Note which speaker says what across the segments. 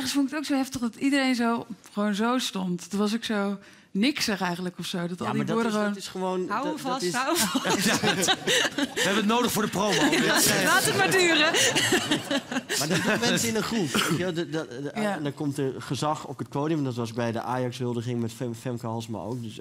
Speaker 1: ergens vond ik het ook zo heftig dat iedereen zo gewoon zo stond. Toen was ik zo niksig eigenlijk of zo. Dat al
Speaker 2: Ja,
Speaker 1: die
Speaker 2: maar dat
Speaker 1: boeren
Speaker 2: is,
Speaker 1: gewoon...
Speaker 2: dat is gewoon...
Speaker 3: Hou hem
Speaker 2: dat
Speaker 3: vast,
Speaker 2: is-
Speaker 3: hou hem vast.
Speaker 4: We hebben het nodig voor de promo.
Speaker 3: Laat het maar duren.
Speaker 2: Maar dat doen mensen in een groep.
Speaker 1: Ja.
Speaker 2: En dan komt er gezag op het podium. Dat was bij de Ajax-huldiging met Fem, Femke Halsma ook. Dus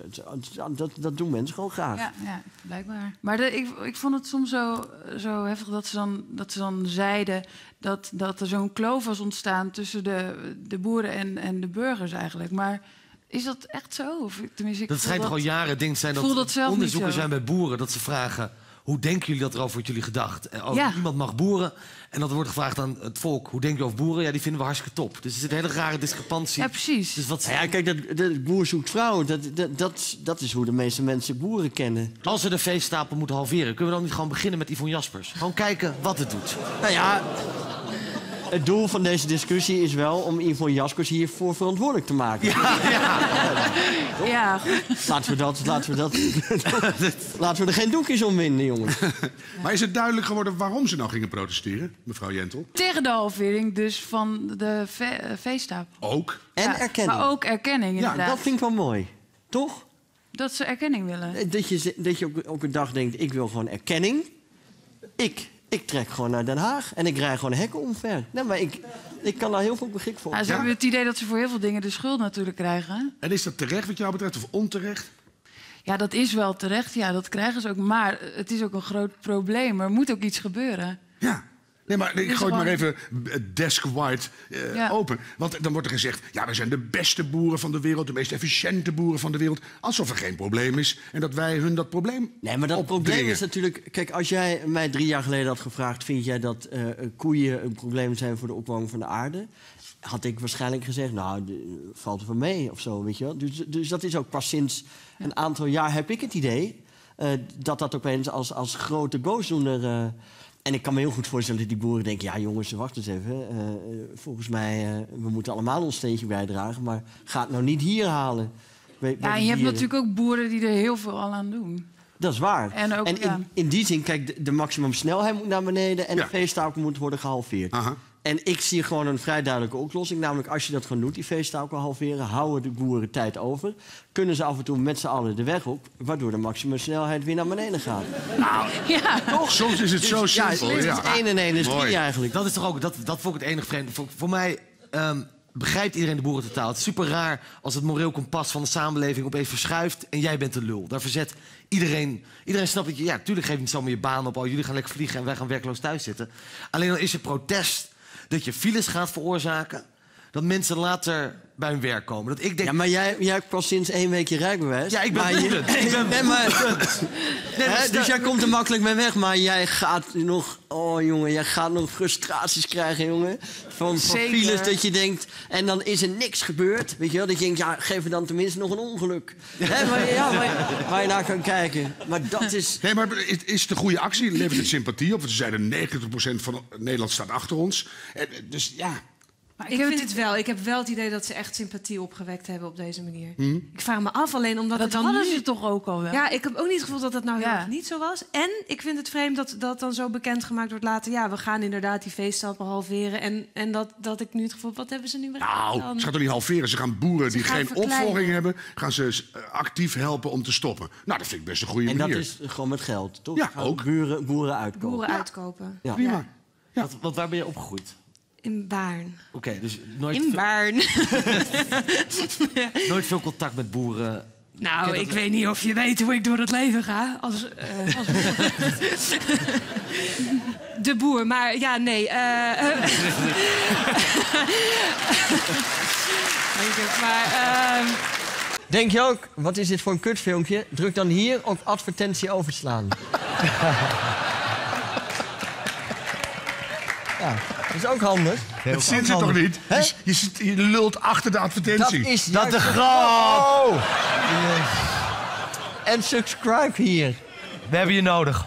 Speaker 2: dat, dat doen mensen gewoon graag.
Speaker 1: Ja, ja, blijkbaar. Maar de, ik, ik vond het soms zo, zo heftig dat ze dan, dat ze dan zeiden dat, dat er zo'n kloof was ontstaan tussen de, de boeren en, en de burgers eigenlijk. Maar is dat echt zo? Of, tenminste, ik
Speaker 4: Dat
Speaker 1: voel
Speaker 4: schijnt toch al jaren ding te zijn
Speaker 1: ik
Speaker 4: dat,
Speaker 1: voel dat zelf niet
Speaker 4: onderzoeken
Speaker 1: zo.
Speaker 4: zijn bij boeren. Dat ze vragen, hoe denken jullie dat erover wordt jullie gedacht? En, oh,
Speaker 1: Ja.
Speaker 4: Niemand mag boeren. En dat wordt gevraagd aan het volk, hoe denk je over boeren? Ja, die vinden we hartstikke top. Dus er zit een hele rare discrepantie.
Speaker 1: Ja, precies.
Speaker 4: Dus wat,
Speaker 2: Nou ja, kijk, dat, dat boer zoekt vrouw. Dat, dat, dat, dat is hoe de meeste mensen boeren kennen.
Speaker 4: Als we de veestapel moeten halveren, kunnen we dan niet gewoon beginnen met Yvonne Jaspers? Gewoon kijken wat het doet.
Speaker 2: Nou ja, het doel van deze discussie is wel om Yvonne Jaskers hiervoor verantwoordelijk te maken.
Speaker 1: Ja,
Speaker 2: Laten we dat, laten we dat, laten we er geen doekjes om winden, jongens.
Speaker 5: Maar is het duidelijk geworden waarom ze nou gingen protesteren, mevrouw Jentel?
Speaker 1: tegen de halvering dus van de ve eh, veestapel.
Speaker 5: Ook.
Speaker 2: En
Speaker 1: Ja,
Speaker 2: erkenning.
Speaker 1: Maar ook erkenning inderdaad.
Speaker 2: dat vind ik wel mooi. Toch?
Speaker 1: Dat ze erkenning willen.
Speaker 2: Dat je, dat je ook, ook een dag denkt, ik wil gewoon erkenning. Ik, ik trek gewoon naar Den Haag en ik rij gewoon hekken omver. Nee, maar ik, ik kan daar heel veel begrip voor.
Speaker 1: Ja, ze
Speaker 5: Ja.
Speaker 1: hebben het idee dat ze voor heel veel dingen de schuld natuurlijk krijgen.
Speaker 5: En is dat terecht wat jou betreft of onterecht?
Speaker 1: Ja, dat is wel terecht. Ja, dat krijgen ze ook. Maar het is ook een groot probleem. Er moet ook iets gebeuren.
Speaker 5: Ja. Nee, maar ik gooi het maar even eh, desk-wide eh,
Speaker 1: Ja.
Speaker 5: open. Want dan wordt er gezegd, ja, we zijn de beste boeren van de wereld... de meest efficiënte boeren van de wereld. Alsof er geen probleem is en dat wij hun dat probleem
Speaker 2: Nee, maar dat probleem is natuurlijk... Kijk, als jij mij drie jaar geleden had gevraagd... vind jij dat eh, koeien een probleem zijn voor de opwarming van de aarde? Had ik waarschijnlijk gezegd, nou, valt er van mee of zo, weet je wel. Dus, dus dat is ook pas sinds een aantal jaar heb ik het idee... eh, dat dat opeens als, als grote boosdoener... en ik kan me heel goed voorstellen dat die boeren denken... ja, jongens, wacht eens even. eh, eh, volgens mij, eh, we moeten allemaal ons steentje bijdragen... maar ga het nou niet hier halen. bij- bij
Speaker 1: Ja, en je hebt natuurlijk ook boeren die er heel veel al aan doen.
Speaker 2: Dat is waar.
Speaker 1: En ook,
Speaker 2: in,
Speaker 1: ja.
Speaker 2: in die zin, kijk, de, de maximumsnelheid moet naar beneden en
Speaker 5: Ja.
Speaker 2: de veestapel moet worden gehalveerd.
Speaker 5: Aha.
Speaker 2: En ik zie gewoon een vrij duidelijke oplossing. Namelijk, als je dat gewoon doet, die veestapel halveren, houden de boeren tijd over. Kunnen ze af en toe met z'n allen de weg op, waardoor de maximumsnelheid weer naar beneden gaat.
Speaker 1: Ja,
Speaker 5: Soms is het zo
Speaker 2: Dus ja,
Speaker 5: simpel.
Speaker 2: het
Speaker 5: Ja,
Speaker 2: is 1 en 1 is
Speaker 5: Mooi.
Speaker 2: 3 eigenlijk.
Speaker 4: Dat is toch ook, dat, dat vond ik het enige vreemde. Voor, voor mij ehm, begrijpt iedereen de boerentaal. Het is super raar als het moreel kompas van de samenleving opeens verschuift en jij bent de lul. Daar verzet iedereen. Iedereen snapt dat je, ja, tuurlijk geef je niet zomaar je baan op. Oh, jullie gaan lekker vliegen en wij gaan werkloos thuis zitten. Alleen dan is er protest dat je files gaat veroorzaken. Dat mensen later bij hun werk komen. Dat ik denk,
Speaker 2: Ja, maar jij, jij hebt pas sinds één week je rijbewijs.
Speaker 4: Ja, ik ben
Speaker 2: maar je,
Speaker 4: woedend. Ik ben
Speaker 2: nee, maar,
Speaker 4: Nee,
Speaker 2: Hè,
Speaker 4: dus
Speaker 2: dus jij komt er makkelijk mee weg, maar jij gaat nog... Oh jongen, jij gaat nog frustraties krijgen, jongen. Van, van files dat je denkt... En dan is er niks gebeurd, weet je wel. Dat je denkt, ja, geef er dan tenminste nog een ongeluk. Hè, waar, ja, waar, waar je naar kan kijken. Maar dat is...
Speaker 5: Nee, maar is, is het een goede actie? Levert het sympathie op? Want ze zeiden 90% van Nederland staat achter ons. En, dus ja,
Speaker 1: maar
Speaker 3: Ik
Speaker 1: heb
Speaker 3: vind
Speaker 1: het-
Speaker 3: wel. Ik heb wel het idee dat ze echt sympathie opgewekt hebben op deze manier.
Speaker 5: Mhm.
Speaker 3: Ik vraag me af alleen omdat
Speaker 1: dat
Speaker 3: het dan
Speaker 1: hadden
Speaker 3: nu...
Speaker 1: ze toch ook al wel?
Speaker 3: Ja, ik heb ook niet het gevoel dat dat nou heel
Speaker 1: Ja.
Speaker 3: niet zo was. En ik vind het vreemd dat dat dan zo bekendgemaakt wordt later. Ja, we gaan inderdaad die feeststapel halveren. En, en dat, dat ik nu het gevoel wat hebben ze nu bereikt
Speaker 5: nou,
Speaker 3: dan?
Speaker 5: ze gaan toch niet halveren? Ze gaan boeren die
Speaker 3: gaan
Speaker 5: geen
Speaker 3: verkleinen.
Speaker 5: opvolging hebben... gaan ze eh, actief helpen om te stoppen. Nou, dat vind ik best een goede
Speaker 2: En dat
Speaker 5: manier.
Speaker 2: is gewoon met geld, toch?
Speaker 5: Ja, ook.
Speaker 2: Boeren, boeren uitkopen.
Speaker 3: Boeren uitkopen.
Speaker 2: Ja.
Speaker 5: Prima.
Speaker 4: Wat, wat, waar ben je opgegroeid?
Speaker 3: In Baarn.
Speaker 4: Oké, dus nooit,
Speaker 3: In
Speaker 4: veel,
Speaker 3: Baarn.
Speaker 4: nooit veel contact met boeren.
Speaker 3: Nou, ik weet niet of je weet hoe ik door het leven ga. Als, eh, als... De boer, maar ja, nee. je, maar, ehm,
Speaker 2: Denk je ook, wat is dit voor een kutfilmpje? Druk dan hier op advertentie overslaan. Ja, dat is ook handig.
Speaker 5: Het zit er toch niet?
Speaker 2: Hè?
Speaker 5: Je, je, zit- je lult achter de
Speaker 2: Dat
Speaker 5: advertentie.
Speaker 2: is
Speaker 4: Dat
Speaker 2: juist
Speaker 4: de grap!
Speaker 2: En subscribe hier.
Speaker 4: We hebben je nodig.